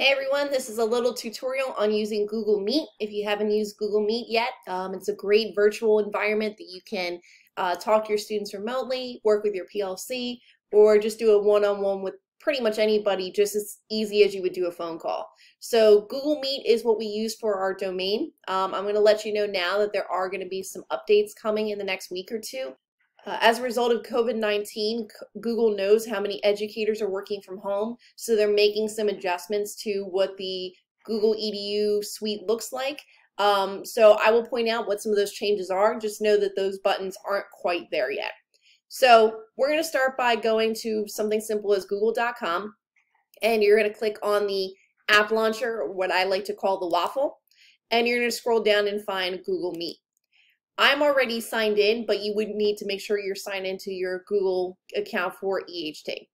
Hey everyone, this is a little tutorial on using Google Meet. If you haven't used Google Meet yet, um, it's a great virtual environment that you can uh, talk to your students remotely, work with your PLC, or just do a one-on-one -on -one with pretty much anybody just as easy as you would do a phone call. So Google Meet is what we use for our domain. Um, I'm going to let you know now that there are going to be some updates coming in the next week or two. Uh, as a result of COVID-19, Google knows how many educators are working from home, so they're making some adjustments to what the Google EDU suite looks like. Um, so I will point out what some of those changes are. Just know that those buttons aren't quite there yet. So we're going to start by going to something simple as google.com, and you're going to click on the app launcher, what I like to call the waffle, and you're going to scroll down and find Google Meet. I'm already signed in, but you would need to make sure you're signed into your Google account for EHT.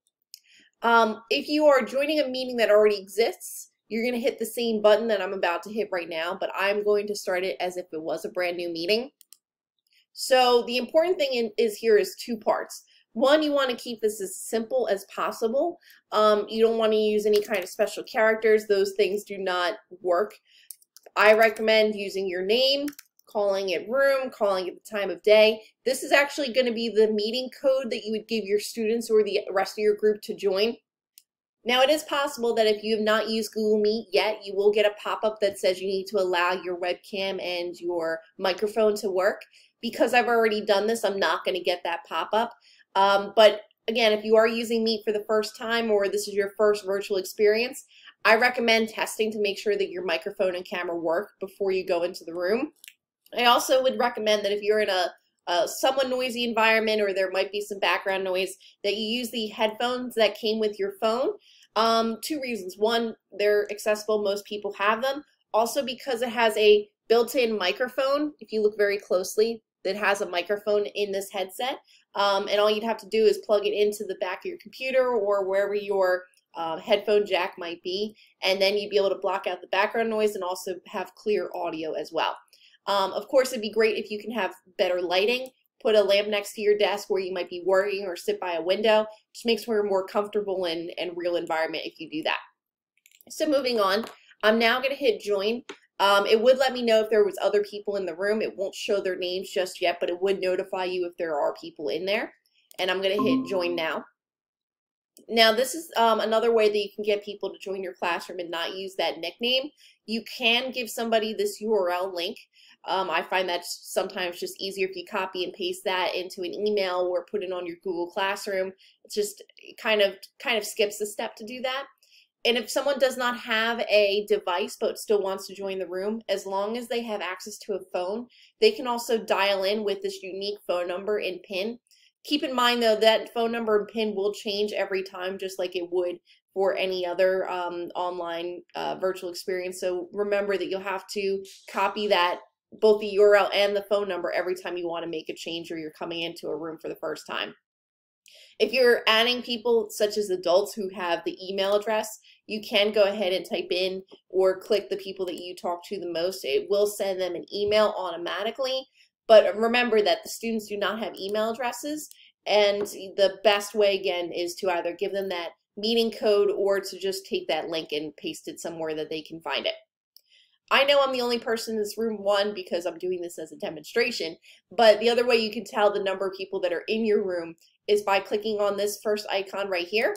Um, if you are joining a meeting that already exists, you're going to hit the same button that I'm about to hit right now, but I'm going to start it as if it was a brand new meeting. So the important thing in, is here is two parts. One, you want to keep this as simple as possible. Um, you don't want to use any kind of special characters. Those things do not work. I recommend using your name, calling it room, calling it the time of day. This is actually going to be the meeting code that you would give your students or the rest of your group to join. Now it is possible that if you have not used Google Meet yet, you will get a pop-up that says you need to allow your webcam and your microphone to work. Because I've already done this, I'm not going to get that pop-up. Um, but again, if you are using Meet for the first time or this is your first virtual experience, I recommend testing to make sure that your microphone and camera work before you go into the room. I also would recommend that if you're in a, a somewhat noisy environment or there might be some background noise, that you use the headphones that came with your phone. Um, two reasons. One, they're accessible. Most people have them. Also because it has a built-in microphone, if you look very closely, that has a microphone in this headset. Um, and all you'd have to do is plug it into the back of your computer or wherever your uh, headphone jack might be, and then you'd be able to block out the background noise and also have clear audio as well. Um, of course, it'd be great if you can have better lighting. Put a lamp next to your desk where you might be working or sit by a window. Just makes for a more comfortable and, and real environment if you do that. So moving on, I'm now going to hit join. Um, it would let me know if there was other people in the room. It won't show their names just yet, but it would notify you if there are people in there. And I'm going to hit join now. Now, this is um, another way that you can get people to join your classroom and not use that nickname. You can give somebody this URL link. Um, I find that sometimes just easier if you copy and paste that into an email or put it on your Google Classroom. It's just kind of kind of skips a step to do that. And if someone does not have a device but still wants to join the room, as long as they have access to a phone, they can also dial in with this unique phone number and PIN. Keep in mind though that phone number and PIN will change every time just like it would for any other um, online uh, virtual experience. So remember that you'll have to copy that both the URL and the phone number every time you want to make a change or you're coming into a room for the first time. If you're adding people such as adults who have the email address, you can go ahead and type in or click the people that you talk to the most. It will send them an email automatically. But remember that the students do not have email addresses. And the best way, again, is to either give them that meeting code or to just take that link and paste it somewhere that they can find it. I know I'm the only person in this room, one, because I'm doing this as a demonstration, but the other way you can tell the number of people that are in your room is by clicking on this first icon right here,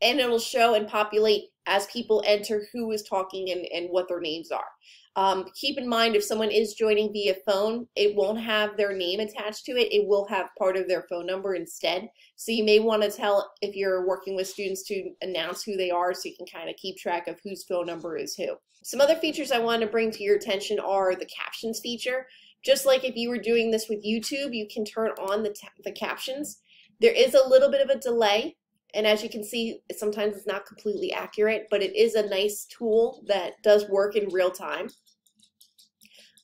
and it'll show and populate as people enter who is talking and, and what their names are. Um, keep in mind if someone is joining via phone, it won't have their name attached to it. It will have part of their phone number instead. So you may want to tell if you're working with students to announce who they are so you can kind of keep track of whose phone number is who. Some other features I want to bring to your attention are the captions feature. Just like if you were doing this with YouTube, you can turn on the, the captions. There is a little bit of a delay and as you can see, sometimes it's not completely accurate, but it is a nice tool that does work in real time.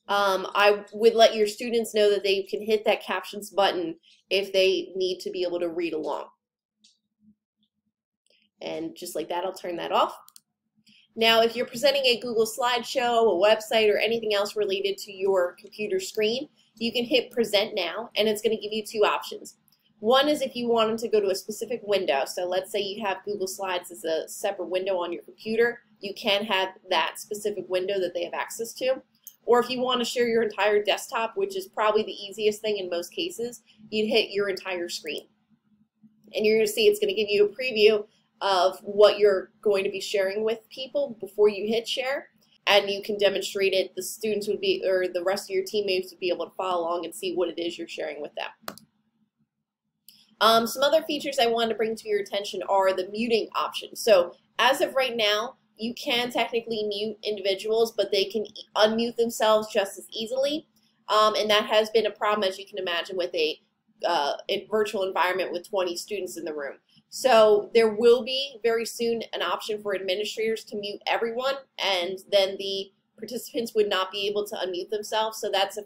Um, I would let your students know that they can hit that captions button if they need to be able to read along. And just like that, I'll turn that off. Now, if you're presenting a Google slideshow, a website, or anything else related to your computer screen, you can hit present now, and it's going to give you two options. One is if you want them to go to a specific window. So let's say you have Google Slides as a separate window on your computer. You can have that specific window that they have access to. Or if you want to share your entire desktop, which is probably the easiest thing in most cases, you'd hit your entire screen. And you're going to see it's going to give you a preview of what you're going to be sharing with people before you hit share. And you can demonstrate it. The students would be, or the rest of your teammates would be able to follow along and see what it is you're sharing with them. Um, some other features I wanted to bring to your attention are the muting option. So as of right now, you can technically mute individuals, but they can unmute themselves just as easily. Um, and that has been a problem, as you can imagine, with a, uh, a virtual environment with 20 students in the room. So there will be very soon an option for administrators to mute everyone, and then the participants would not be able to unmute themselves. So that's a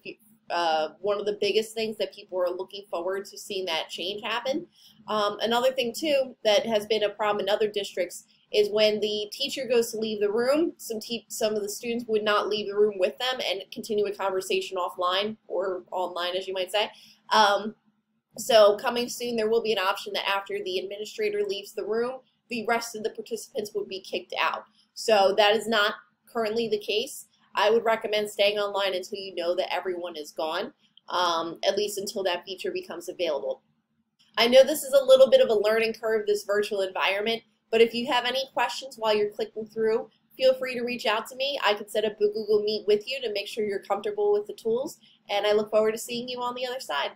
uh, one of the biggest things that people are looking forward to seeing that change happen. Um, another thing too that has been a problem in other districts is when the teacher goes to leave the room, some some of the students would not leave the room with them and continue a conversation offline or online, as you might say. Um, so coming soon, there will be an option that after the administrator leaves the room, the rest of the participants would be kicked out. So that is not currently the case. I would recommend staying online until you know that everyone is gone, um, at least until that feature becomes available. I know this is a little bit of a learning curve, this virtual environment, but if you have any questions while you're clicking through, feel free to reach out to me. I can set up a Google Meet with you to make sure you're comfortable with the tools, and I look forward to seeing you on the other side.